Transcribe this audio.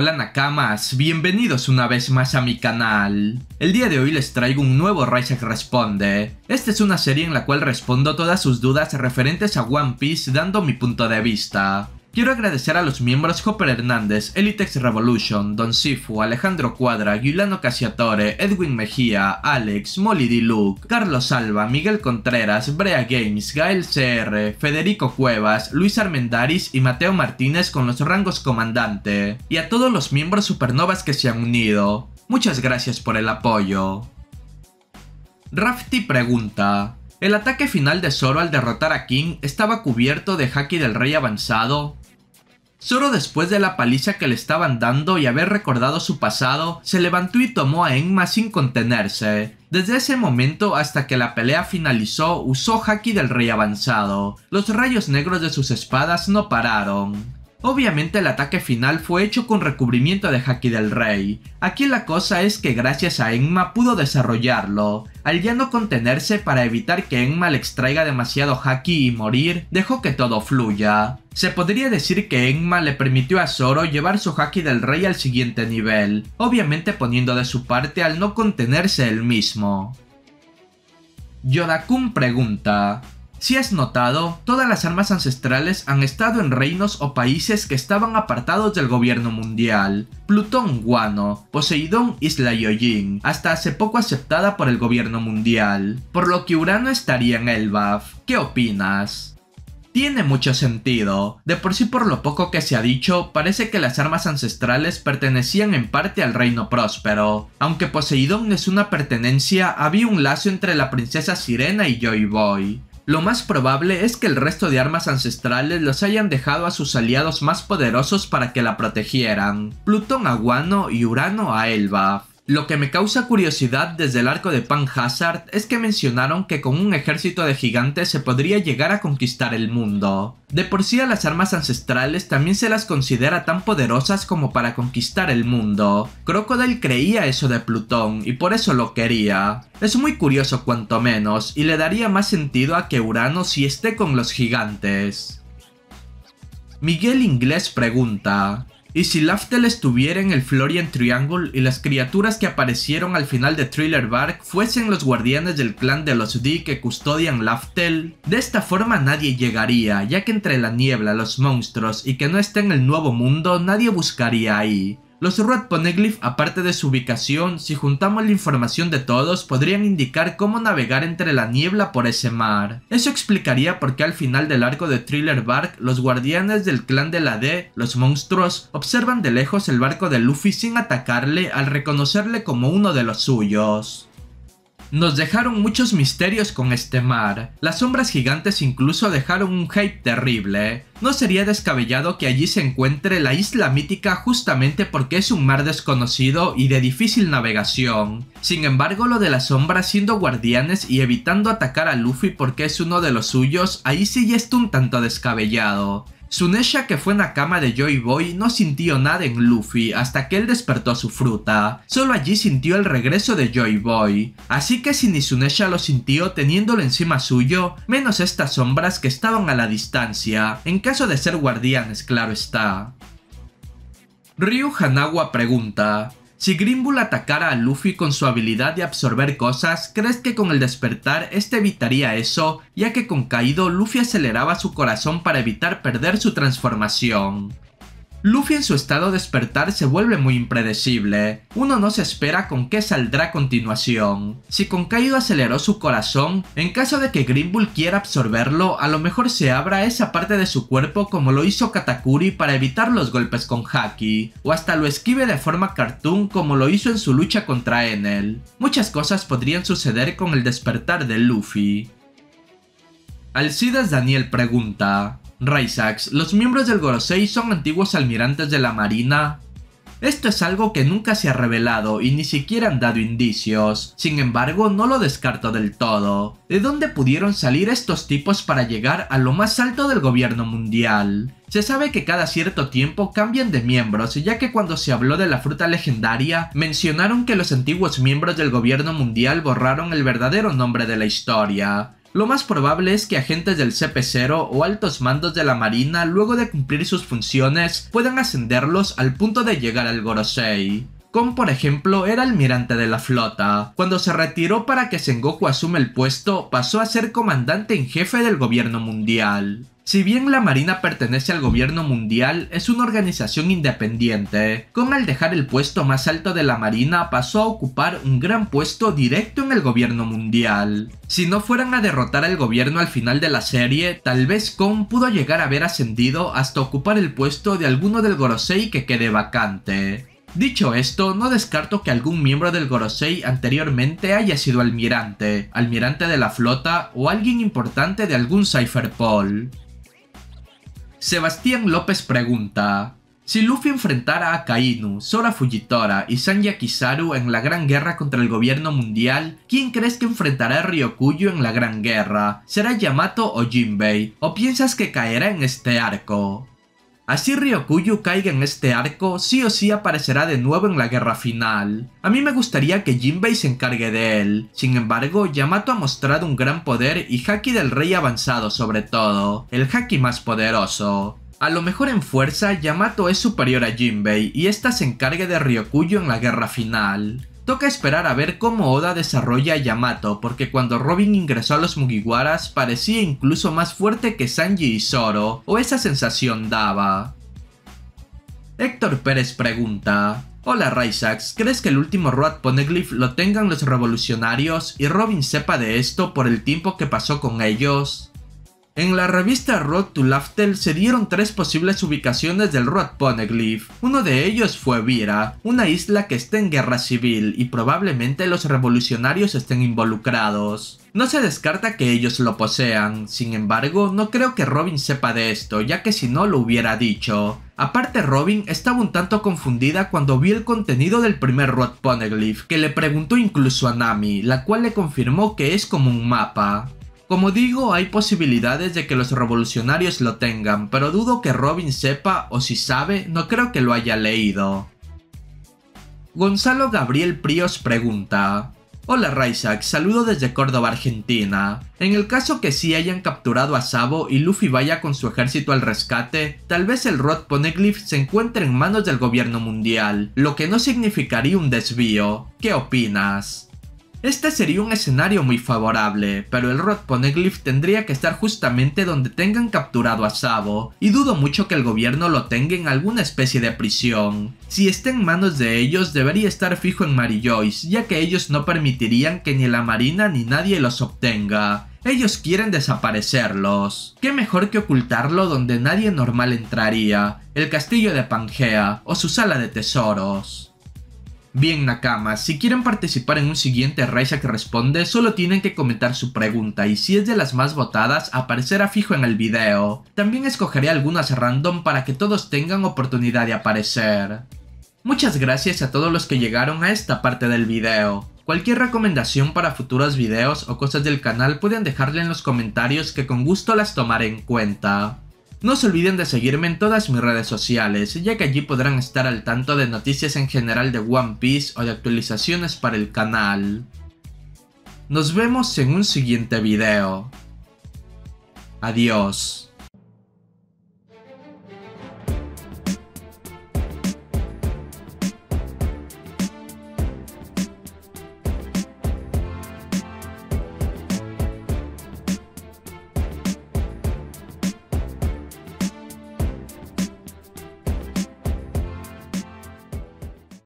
Hola Nakamas, bienvenidos una vez más a mi canal. El día de hoy les traigo un nuevo Ryzak Responde. Esta es una serie en la cual respondo todas sus dudas referentes a One Piece dando mi punto de vista. Quiero agradecer a los miembros Hopper Hernández, Elitex Revolution, Don Sifu, Alejandro Cuadra, Giuliano Casiatore, Edwin Mejía, Alex, Molly D. Luke, Carlos Alba, Miguel Contreras, Brea Games, Gael CR, Federico Cuevas, Luis Armendaris y Mateo Martínez con los rangos comandante, y a todos los miembros supernovas que se han unido. Muchas gracias por el apoyo. Rafty pregunta, ¿El ataque final de Zoro al derrotar a King estaba cubierto de haki del rey avanzado? Zoro después de la paliza que le estaban dando y haber recordado su pasado, se levantó y tomó a Enma sin contenerse. Desde ese momento hasta que la pelea finalizó, usó Haki del rey avanzado. Los rayos negros de sus espadas no pararon. Obviamente el ataque final fue hecho con recubrimiento de Haki del Rey. Aquí la cosa es que gracias a Enma pudo desarrollarlo. Al ya no contenerse para evitar que Enma le extraiga demasiado Haki y morir, dejó que todo fluya. Se podría decir que Enma le permitió a Zoro llevar su Haki del Rey al siguiente nivel, obviamente poniendo de su parte al no contenerse él mismo. Yodakun pregunta, si has notado, todas las armas ancestrales han estado en reinos o países que estaban apartados del gobierno mundial. Plutón Guano, Poseidón Isla Yojin, hasta hace poco aceptada por el gobierno mundial, por lo que Urano estaría en Elbaf. ¿Qué opinas? Tiene mucho sentido. De por sí por lo poco que se ha dicho, parece que las armas ancestrales pertenecían en parte al reino próspero. Aunque Poseidón es una pertenencia, había un lazo entre la princesa Sirena y Joy Boy. Lo más probable es que el resto de armas ancestrales los hayan dejado a sus aliados más poderosos para que la protegieran, Plutón a Guano y Urano a Elbaf. Lo que me causa curiosidad desde el arco de Pan Hazard es que mencionaron que con un ejército de gigantes se podría llegar a conquistar el mundo. De por sí a las armas ancestrales también se las considera tan poderosas como para conquistar el mundo. Crocodile creía eso de Plutón y por eso lo quería. Es muy curioso cuanto menos y le daría más sentido a que Urano si esté con los gigantes. Miguel Inglés pregunta, ¿Y si Laftel estuviera en el Florian Triangle y las criaturas que aparecieron al final de Thriller Bark fuesen los guardianes del clan de los D que custodian Laftel? De esta forma nadie llegaría, ya que entre la niebla, los monstruos y que no esté en el nuevo mundo, nadie buscaría ahí. Los Red Poneglyph, aparte de su ubicación, si juntamos la información de todos, podrían indicar cómo navegar entre la niebla por ese mar. Eso explicaría por qué al final del arco de Thriller Bark, los guardianes del clan de la D, los monstruos, observan de lejos el barco de Luffy sin atacarle al reconocerle como uno de los suyos. Nos dejaron muchos misterios con este mar. Las sombras gigantes incluso dejaron un hype terrible. No sería descabellado que allí se encuentre la isla mítica justamente porque es un mar desconocido y de difícil navegación. Sin embargo, lo de las sombras siendo guardianes y evitando atacar a Luffy porque es uno de los suyos, ahí sí ya está un tanto descabellado. Sunesha que fue cama de Joy Boy no sintió nada en Luffy hasta que él despertó su fruta. Solo allí sintió el regreso de Joy Boy. Así que si ni Sunesha lo sintió teniéndolo encima suyo, menos estas sombras que estaban a la distancia, en caso de ser guardianes claro está. Ryu Hanawa pregunta, si Grimbull atacara a Luffy con su habilidad de absorber cosas, ¿crees que con el despertar este evitaría eso, ya que con Kaido Luffy aceleraba su corazón para evitar perder su transformación? Luffy en su estado despertar se vuelve muy impredecible. Uno no se espera con qué saldrá a continuación. Si con Kaido aceleró su corazón, en caso de que Grimbull quiera absorberlo, a lo mejor se abra esa parte de su cuerpo como lo hizo Katakuri para evitar los golpes con Haki, o hasta lo esquive de forma cartoon como lo hizo en su lucha contra Enel. Muchas cosas podrían suceder con el despertar de Luffy. Alcides Daniel pregunta, Raisax, los miembros del Gorosei son antiguos almirantes de la Marina. Esto es algo que nunca se ha revelado y ni siquiera han dado indicios, sin embargo no lo descarto del todo. ¿De dónde pudieron salir estos tipos para llegar a lo más alto del gobierno mundial? Se sabe que cada cierto tiempo cambian de miembros, ya que cuando se habló de la fruta legendaria, mencionaron que los antiguos miembros del gobierno mundial borraron el verdadero nombre de la historia. Lo más probable es que agentes del CP0 o altos mandos de la marina luego de cumplir sus funciones puedan ascenderlos al punto de llegar al Gorosei como por ejemplo era almirante de la flota. Cuando se retiró para que Sengoku asume el puesto, pasó a ser comandante en jefe del gobierno mundial. Si bien la Marina pertenece al gobierno mundial, es una organización independiente. Con al dejar el puesto más alto de la Marina pasó a ocupar un gran puesto directo en el gobierno mundial. Si no fueran a derrotar al gobierno al final de la serie, tal vez Kon pudo llegar a haber ascendido hasta ocupar el puesto de alguno del Gorosei que quede vacante. Dicho esto, no descarto que algún miembro del Gorosei anteriormente haya sido almirante, almirante de la flota o alguien importante de algún Cypherpol. Sebastián López pregunta, si Luffy enfrentara a Kainu, Sora Fujitora y Sanya Kizaru en la Gran Guerra contra el gobierno mundial, ¿quién crees que enfrentará a Ryokuyo en la Gran Guerra? ¿Será Yamato o Jinbei? ¿O piensas que caerá en este arco? Así Ryokuyu caiga en este arco, sí o sí aparecerá de nuevo en la guerra final. A mí me gustaría que Jinbei se encargue de él. Sin embargo, Yamato ha mostrado un gran poder y Haki del rey avanzado sobre todo, el Haki más poderoso. A lo mejor en fuerza, Yamato es superior a Jinbei y ésta se encargue de Ryokuyu en la guerra final. Toca esperar a ver cómo Oda desarrolla a Yamato, porque cuando Robin ingresó a los Mugiwaras parecía incluso más fuerte que Sanji y Zoro, o esa sensación daba. Héctor Pérez pregunta, Hola Raisax, ¿crees que el último Road Poneglyph lo tengan los revolucionarios y Robin sepa de esto por el tiempo que pasó con ellos? En la revista Road to Laftel se dieron tres posibles ubicaciones del Road Poneglyph. Uno de ellos fue Vira, una isla que está en guerra civil y probablemente los revolucionarios estén involucrados. No se descarta que ellos lo posean, sin embargo, no creo que Robin sepa de esto, ya que si no lo hubiera dicho. Aparte Robin estaba un tanto confundida cuando vio el contenido del primer Road Poneglyph, que le preguntó incluso a Nami, la cual le confirmó que es como un mapa. Como digo, hay posibilidades de que los revolucionarios lo tengan, pero dudo que Robin sepa o si sabe, no creo que lo haya leído. Gonzalo Gabriel Príos pregunta, Hola Raisak, saludo desde Córdoba, Argentina. En el caso que sí hayan capturado a Sabo y Luffy vaya con su ejército al rescate, tal vez el Rod Poneglyph se encuentre en manos del gobierno mundial, lo que no significaría un desvío. ¿Qué opinas? Este sería un escenario muy favorable, pero el Rod Poneglyph tendría que estar justamente donde tengan capturado a Sabo, y dudo mucho que el gobierno lo tenga en alguna especie de prisión. Si está en manos de ellos, debería estar fijo en Mary Joyce, ya que ellos no permitirían que ni la marina ni nadie los obtenga. Ellos quieren desaparecerlos. ¿Qué mejor que ocultarlo donde nadie normal entraría? El castillo de Pangea o su sala de tesoros. Bien Nakama, si quieren participar en un siguiente Raisa que responde, solo tienen que comentar su pregunta y si es de las más votadas aparecerá fijo en el video. También escogeré algunas random para que todos tengan oportunidad de aparecer. Muchas gracias a todos los que llegaron a esta parte del video. Cualquier recomendación para futuros videos o cosas del canal pueden dejarle en los comentarios que con gusto las tomaré en cuenta. No se olviden de seguirme en todas mis redes sociales, ya que allí podrán estar al tanto de noticias en general de One Piece o de actualizaciones para el canal. Nos vemos en un siguiente video. Adiós.